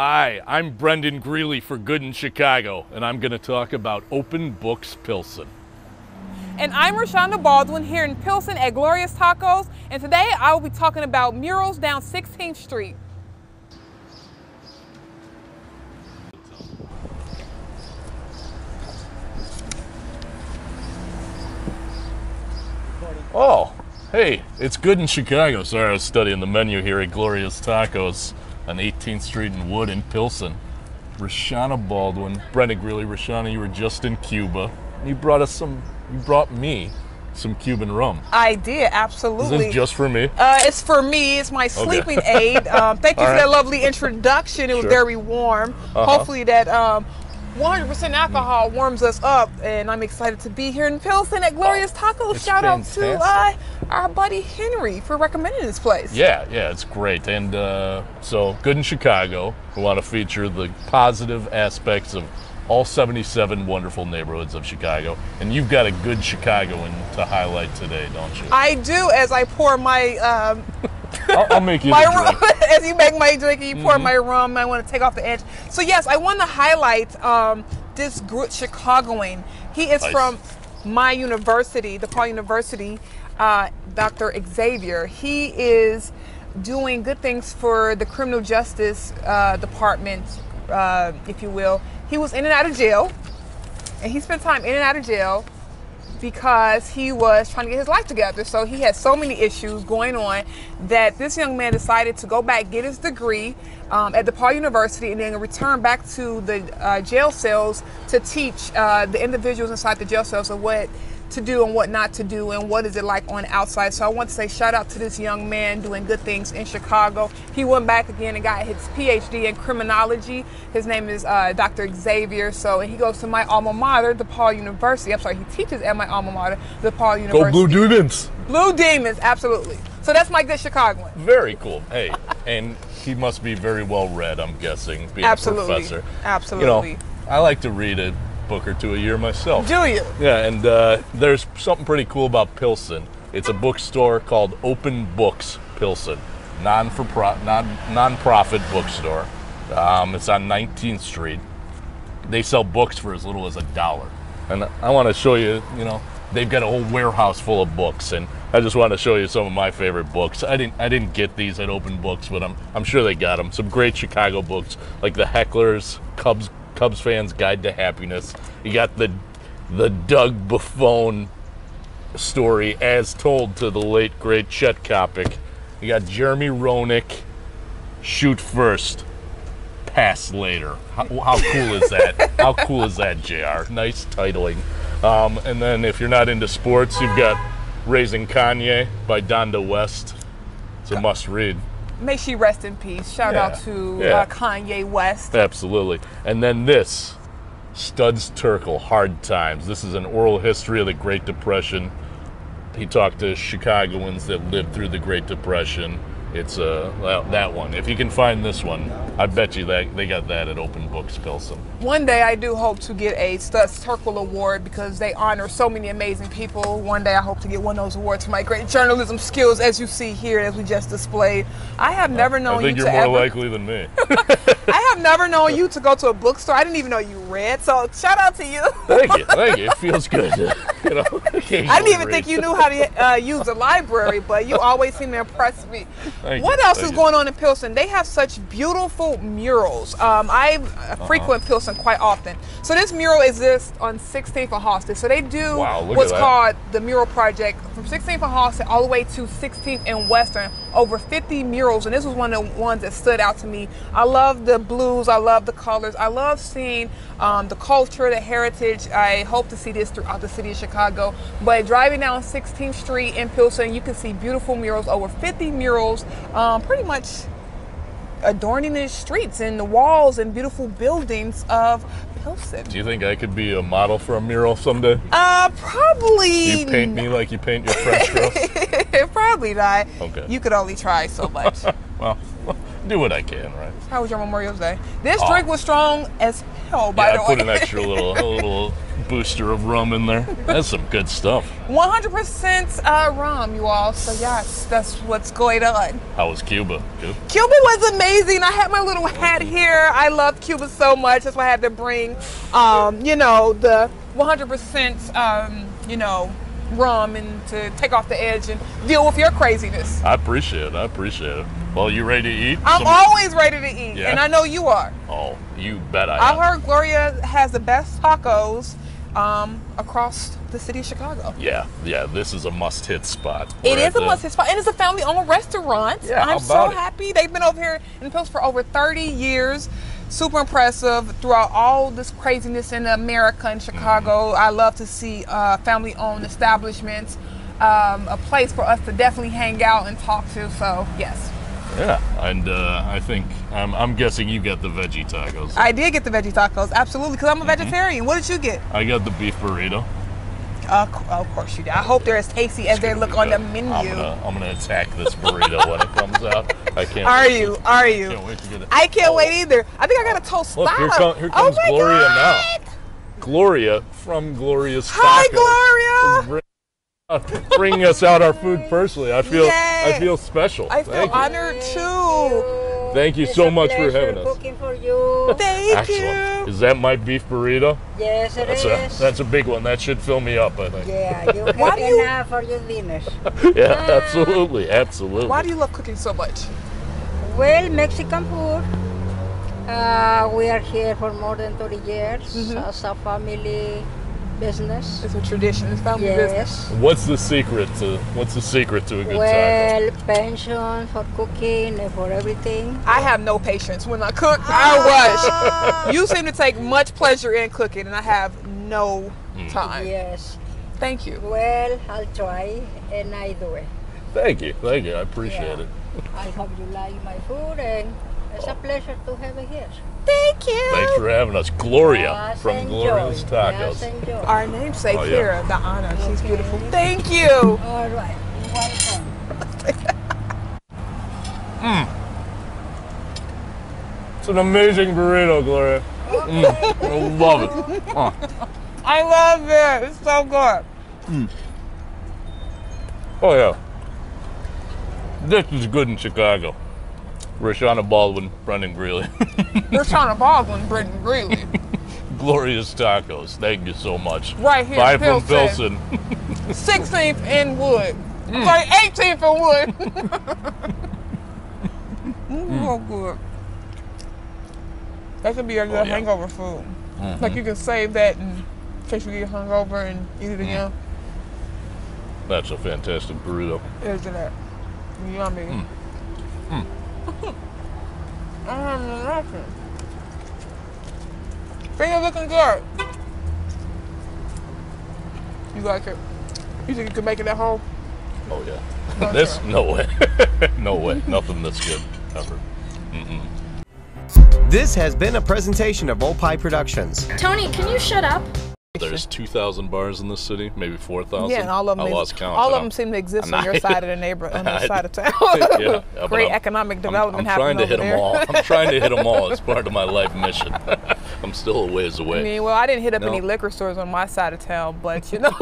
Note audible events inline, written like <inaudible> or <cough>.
Hi, I'm Brendan Greeley for Good in Chicago, and I'm going to talk about Open Books Pilsen. And I'm RaShanah Baldwin here in Pilsen at Gloria's Tacos, and today I will be talking about murals down 16th Street. Oh, hey, it's Good in Chicago. Sorry, I was studying the menu here at Gloria's Tacos on 18th Street in Wood in Pilsen. RaShanah Baldwin, Brendan Greeley. RaShanah, you were just in Cuba. You brought us some, you brought me some Cuban rum. I did, Is absolutely. this just for me? uh, it's for me. It's my sleeping aid. Um, thank you <laughs> All for right. that lovely introduction. It was Sure. very warm. Uh-huh. Hopefully that um, 100% alcohol warms us up, and I'm excited to be here in Pilsen at Gloria's Tacos. it's Shout out to uh, our buddy Henry for recommending this place. Yeah, yeah, it's great. And uh, so, Good in Chicago, we want to feature the positive aspects of all 77 wonderful neighborhoods of Chicago. And you've got a good Chicagoan to highlight today, don't you? I do as I pour my um, I'll, I'll make you my rum, drink. <laughs> as you make my drink and you pour Mm-hmm. my rum, I want to take off the edge. So yes, I want to highlight um, this good Chicagoan. He is Nice. from my university, DePaul University, uh, Dr. Xavier. He is doing good things for the criminal justice uh, department, uh, if you will. He was in and out of jail, and he spent time in and out of jail because he was trying to get his life together. So he had so many issues going on that this young man decided to go back, get his degree um, at DePaul University, and then return back to the uh, jail cells to teach uh, the individuals inside the jail cells of what to do and what not to do and what is it like on the outside. So I want to say shout out to this young man doing good things in Chicago. He went back again and got his PhD in criminology. His name is uh, Dr. Xavier. So and he goes to my alma mater, DePaul University. I'm sorry, he teaches at my alma mater, DePaul University. Go Blue Demons! Blue Demons, absolutely. So that's my good Chicagoan. Very cool. Hey, and he must be very well read, I'm guessing, being Absolutely. a professor. Absolutely. You know, I like to read a book or two a year myself. Do you? Yeah, and uh, there's something pretty cool about Pilsen. It's a bookstore called Open Books Pilsen, non for pro, non non-profit bookstore. Um, it's on 19th Street. They sell books for as little as a dollar, and I want to show you. You know, they've got a whole warehouse full of books, and I just want to show you some of my favorite books. I didn't I didn't get these at Open Books, but I'm I'm sure they got them. Some great Chicago books like the Hecklers Cubs Cubs fans Guide to Happiness. You got the the Doug Buffone story as told to the late great Chet Coppock. You got Jeremy Roenick, shoot first, pass later. How, how cool is that? <laughs> how cool is that, Jr. Nice titling. Um, and then if you're not into sports, you've got Raising Kanye by Donda West. It's a must read. May she rest in peace. Shout Yeah. out to Yeah. uh, Kanye West. Absolutely. And then this, Studs Terkel, Hard Times. This is an oral history of the Great Depression. He talked to Chicagoans that lived through the Great Depression. It's uh, well, that one. If you can find this one, I bet you that they got that at Open Books Pilsen. One day I do hope to get a Studs Terkel Award because they honor so many amazing people. One day I hope to get one of those awards for my great journalism skills, as you see here, as we just displayed. I have never known I think you you're to more ever. likely than me. <laughs> <laughs> I have never known you to go to a bookstore. I didn't even know you read. So shout out to you. thank you, <laughs> thank you. It feels good. you know, I didn't even think you knew how to uh, use a library, but you always seem to impress me. Thank what you, else is you. going on in Pilsen? They have such beautiful murals. Um, I uh, Uh-huh. frequent Pilsen quite often. So this mural exists on 16th and Halsted. So they do Wow, what's called the mural project from 16th and Halsted all the way to 16th and Western. Over 50 murals, and this was one of the ones that stood out to me. I love the blues. I love the colors. I love seeing um, the culture, the heritage. I hope to see this throughout the city of Chicago. But driving down 16th Street in Pilsen, you can see beautiful murals. Over 50 murals, um, pretty much adorning the streets and the walls and beautiful buildings of Do you think I could be a model for a mural someday? Uh, probably. You paint me like you paint your French girls? <laughs> probably not. Okay. You could only try so <laughs> much. well, do what I can, right? How was your Memorial Day? This Oh. drink was strong as hell, by yeah, the I way. put an extra little, a little <laughs> booster of rum in there. That's some good stuff. 100% uh, rum, you all. So yes, that's what's going on. How was Cuba? Good. Cuba was amazing. I had my little hat here. I love Cuba so much. That's why I had to bring, um, you know, the 100%, um, you know, rum and to take off the edge and deal with your craziness. I appreciate it. I appreciate it. Well, you ready to eat? I'm Some- always ready to eat, Yeah? and I know you are. Oh, you bet I am. I am. heard Gloria has the best tacos um, across the city of Chicago. Yeah, yeah. This is a must-hit spot. It We're is a the- must spot, and it's a family-owned restaurant. Yeah, I'm so it? happy they've been over here in Pills for over 30 years. Super impressive throughout all this craziness in America and Chicago. Mm-hmm. I love to see uh, family-owned establishments, um, a place for us to definitely hang out and talk to. So yes, Yeah, and uh, I think I'm, I'm guessing you got the veggie tacos. I did get the veggie tacos, absolutely, because I'm a Mm-hmm. vegetarian. What did you get? I got the beef burrito. Uh, of course you did. I hope they're as tasty as they look on the menu. I'm gonna, I'm gonna attack this burrito when it comes out. I can't. Are wait you? To, Are you? Can't wait to get it. I can't Oh, wait either. I think I got a tostada. Look, here, come, here oh comes my Gloria God. now. Gloria from Gloria's Hi, Gloria. bringing us out our food personally. I feel I feel special. I feel Thank you. honored too. Thank you It's so much for having us. Cooking for you. Thank Excellent. you. Is that my beef burrito? yes, it That's is. a that's a big one. That should fill me up. I think. yeah, you <laughs> Why have do you- enough for your dinner. <laughs> Yeah, absolutely, absolutely. Why do you love cooking so much? Well, Mexican food. Uh, we are here for more than 30 years Mm-hmm. as a family business. It's a tradition. It's family business. Yes. What's the secret to What's the secret to a good taco? Well, pension for cooking and for everything. I have no patience when I cook. I rush. You seem to take much pleasure in cooking, and I have no Mm. time. Yes. Thank you. Well, I'll try and I do it. Thank you, thank you. I appreciate Yeah. it. I hope you like my food and it's a pleasure to have you here. Thank you. Thanks for having us, Gloria Yes, from enjoy. Gloria's Yes, Tacos. enjoy. Our namesake Oh, yeah. here, the honor. She's beautiful. Thank you. All right. You're. <laughs> It's an amazing burrito, Gloria. Mm, I love it. Oh, <laughs> I love it. It's so good. oh yeah. This is good in Chicago. RaShanah Baldwin, Brendan Greeley. <laughs> To Baldwin, Britton Greeley. <laughs> Gloria's Tacos. Thank you so much. Right here Bye from Pilsen. Pilsen. <laughs> 16th in Wood. Mm. Sorry, 18th in Wood. mm, so good. That could be a good Oh, yeah. Mm-hmm. hangover food. Like you can save that in case you get hungover and eat it again. That's a fantastic burrito. Isn't it? Yummy. Mm. I have nothing. Finger looking good. You like it? You think you can make it at home? Oh yeah. Oh, this sure. no way. <laughs> no way. Nothing this good ever. This has been a presentation of Opie Productions. Tony, can you shut up? There's 2,000 bars in this city, maybe 4,000. Yeah, and all of them. I lost count. all of them seem to exist on your <laughs> side of the neighborhood, on your side of <laughs> town. yeah, <laughs> but Great I'm- economic I'm- development I'm, trying to hit over them all. I'm trying to hit them all. It's part of my life mission. I'm still a ways away. I mean, well, I didn't hit up No. any liquor stores on my side of town, but you know.